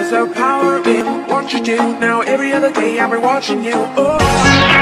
There's a power in what you do. Now every other day I've been watching you. Oh.